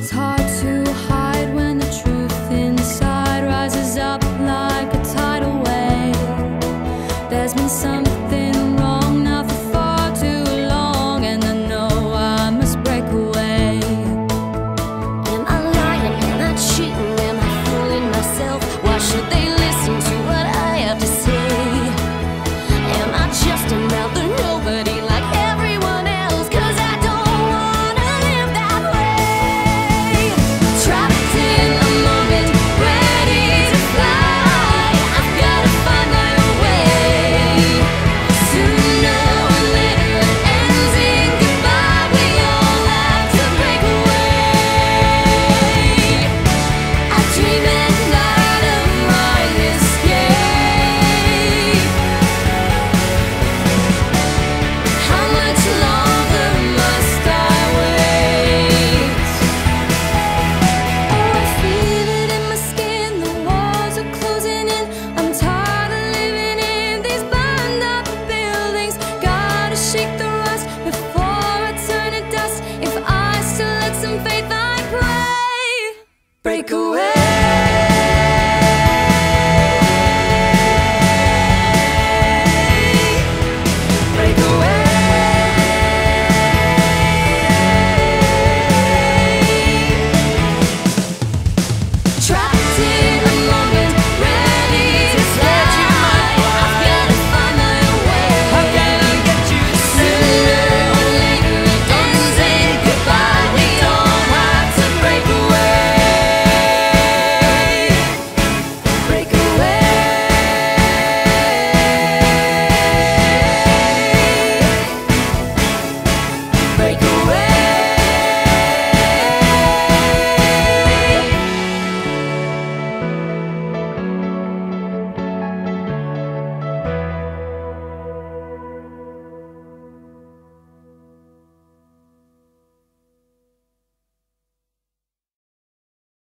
it's hard to Break away.